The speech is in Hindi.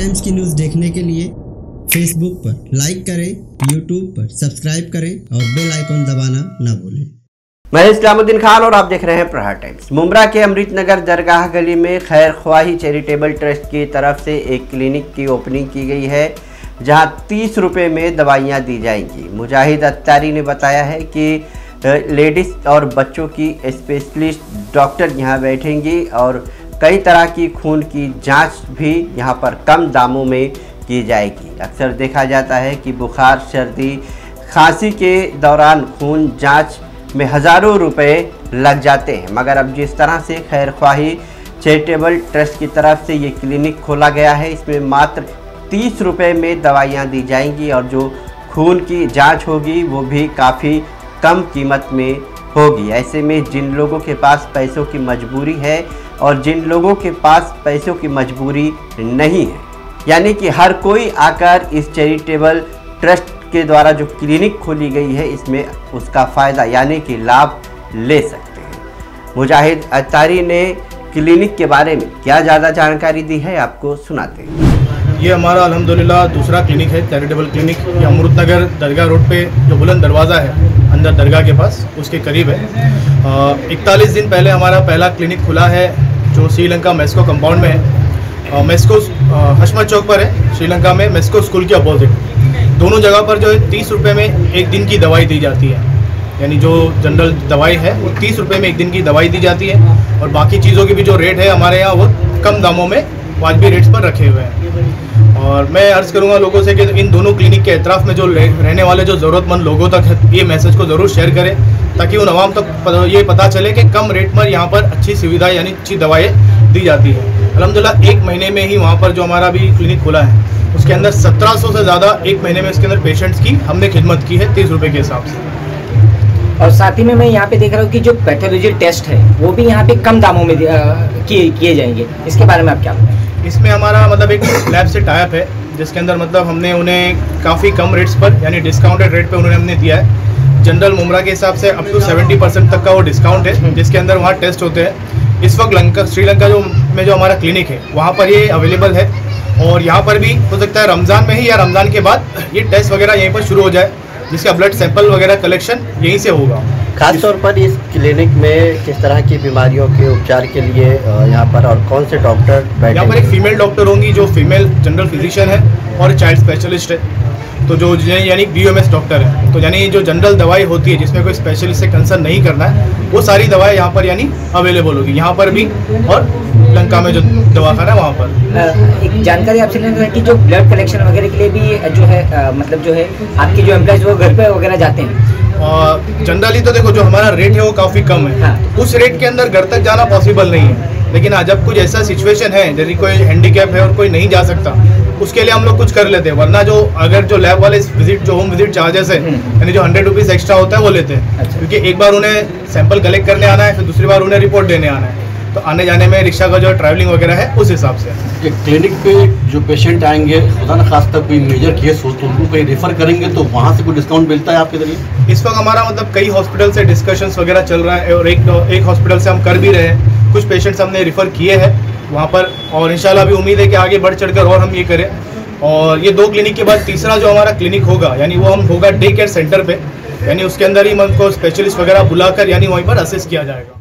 टाइम्स की न्यूज़ देखने के लिए फेसबुक पर लाइक करें यूट्यूब पर सब्सक्राइब करें और बेल आइकॉन दबाना ना भूलें। मैं इस्लामुद्दीन खान और आप देख रहे हैं प्रहार टाइम्स। मुमरा के अमृतनगर दरगाह गली में खैर ख्वाही चैरिटेबल ट्रस्ट की तरफ़ से एक क्लिनिक की ओपनिंग की गई है, जहाँ तीस रुपये में दवाइयाँ दी जाएँगी। मुजाहिद अत्तारी ने बताया है कि लेडीज़ और बच्चों की स्पेशलिस्ट डॉक्टर यहाँ बैठेंगी और कई तरह की खून की जाँच भी यहाँ पर कम दामों में की जाएगी। अक्सर देखा जाता है कि बुखार, सर्दी, खांसी के दौरान खून जाँच में हज़ारों रुपए लग जाते हैं। मगर अब जिस तरह से खैर ख्वाही चैरिटेबल ट्रस्ट की तरफ़ से ये क्लिनिक खोला गया है, इसमें मात्र तीस रुपये में दवाइयाँ दी जाएँगी और जो खून की जाँच होगी, वो भी काफ़ी कम कीमत में होगी। ऐसे में जिन लोगों के पास पैसों की मजबूरी है और जिन लोगों के पास पैसों की मजबूरी नहीं है, यानी कि हर कोई आकर इस चैरिटेबल ट्रस्ट के द्वारा जो क्लिनिक खोली गई है, इसमें उसका फ़ायदा यानी कि लाभ ले सकते हैं। मुजाहिद अतारी ने क्लिनिक के बारे में क्या ज़्यादा जानकारी दी है, आपको सुनाते हैं। ये हमारा, अल्हम्दुलिल्लाह, दूसरा क्लिनिक है, चैरिटेबल क्लिनिक, ये अमृत नगर दरगाह रोड पे जो बुलंद दरवाज़ा है, अंदर दरगाह के पास, उसके करीब है। इकतालीस दिन पहले हमारा पहला क्लिनिक खुला है, जो श्रीलंका मेस्को कंपाउंड में है। मेस्को हशमत चौक पर है, श्रीलंका में मेस्को स्कूल के अपोजिट। दोनों जगह पर जो है, तीस रुपये में एक दिन की दवाई दी जाती है। यानी जो जनरल दवाई है, वो तीस रुपये में एक दिन की दवाई दी जाती है। और बाकी चीज़ों की भी जो रेट है हमारे यहाँ, वो कम दामों में वाजबी रेट्स पर रखे हुए हैं। और मैं अर्ज़ करूँगा लोगों से कि इन दोनों क्लिनिक के अतराफ़ में जो रहने वाले जो ज़रूरतमंद लोगों तक ये मैसेज को ज़रूर शेयर करें, ताकि उन आवाम तक ये पता चले कि कम रेट पर यहाँ पर अच्छी सुविधा यानी अच्छी दवाएँ दी जाती है। अलहमदिल्ला एक महीने में ही वहाँ पर जो हमारा भी क्लिनिक खुला है, उसके अंदर 1700 से ज़्यादा एक महीने में इसके अंदर पेशेंट्स की हमने खिदमत की है तीस रुपये के हिसाब से। और साथ ही में मैं यहाँ पे देख रहा हूँ कि जो पैथोलॉजी टेस्ट है, वो भी यहाँ पे कम दामों में किए किए जाएँगे। इसके बारे में आप क्या बताएँ इसमें हमारा मतलब एक लैब से टाइप है, जिसके अंदर मतलब हमने उन्हें काफ़ी कम रेट्स पर, यानी डिस्काउंटेड रेट पे उन्होंने हमने दिया है। जनरल मुमरा के हिसाब से अप टू सेवेंटी परसेंट तक का वो डिस्काउंट है, जिसके अंदर वहाँ टेस्ट होते हैं। इस वक्त लंका, श्रीलंका जो, में जो हमारा क्लिनिक है, वहाँ पर ये अवेलेबल है। और यहाँ पर भी हो सकता है रमज़ान में ही या रमज़ान के बाद ये टेस्ट वगैरह यहीं पर शुरू हो जाए, जिसका ब्लड सैंपल वगैरह कलेक्शन यहीं से होगा। खासतौर पर इस क्लिनिक में किस तरह की बीमारियों के उपचार के लिए यहाँ पर और कौन से डॉक्टर यहाँ पर एक फीमेल डॉक्टर होंगी जो फीमेल जनरल फिजिशियन है और चाइल्ड स्पेशलिस्ट है। तो जो यानी बी डॉक्टर है। तो यानी जो जनरल दवाई होती है जिसमें कोई स्पेशलिस्ट से कंसर्न नहीं करना है वो सारी दवाएँ यहाँ पर यानी अवेलेबल होगी। यहाँ पर भी और लंका में जो दवाखाना है वहाँ पर। एक जानकारी आपसे लेना कि जो ब्लड कलेक्शन वगैरह के लिए भी जो है मतलब जो है आपके जो एम्प्लॉयज़ वो घर पर वगैरह जाते हैं। जनरली तो देखो जो हमारा रेट है वो काफ़ी कम है हाँ। उस रेट के अंदर घर तक जाना पॉसिबल नहीं है लेकिन आज जब कुछ ऐसा सिचुएशन है जैसे कोई हैंडीकैप है और कोई नहीं जा सकता उसके लिए हम लोग कुछ कर लेते हैं वरना जो अगर जो लैब वाले विज़िट जो होम विज़िट चार्जेस है। यानी जो हंड्रेड रुपीज़ एक्स्ट्रा होता है वो लेते हैं अच्छा। क्योंकि एक बार उन्हें सैंपल कलेक्ट करने आना है फिर दूसरी बार उन्हें रिपोर्ट देने आना है तो आने जाने में रिक्शा का जो ट्रैवलिंग वगैरह है उस हिसाब से। क्लिनिक पे जो पेशेंट आएँगे खुदा न खास तक कोई मेजर केस हो तो उनको कहीं रेफर करेंगे तो वहाँ से कोई डिस्काउंट मिलता है आपके ज़रिए? इस वक्त हमारा मतलब कई हॉस्पिटल से डिस्कशंस वगैरह चल रहा है और एक एक हॉस्पिटल से हम कर भी रहे हैं। कुछ पेशेंट्स हमने रेफ़र किए हैं वहाँ पर और इंशाल्लाह भी उम्मीद है कि आगे बढ़ चढ़कर और हम ये करें। और ये दो क्लिनिक के बाद तीसरा जो हमारा क्लिनिक होगा यानी वो हम होगा डे केयर सेंटर पे। यानी उसके अंदर ही हमको स्पेशलिस्ट वगैरह बुलाकर यानी वहीं पर असेस किया जाएगा।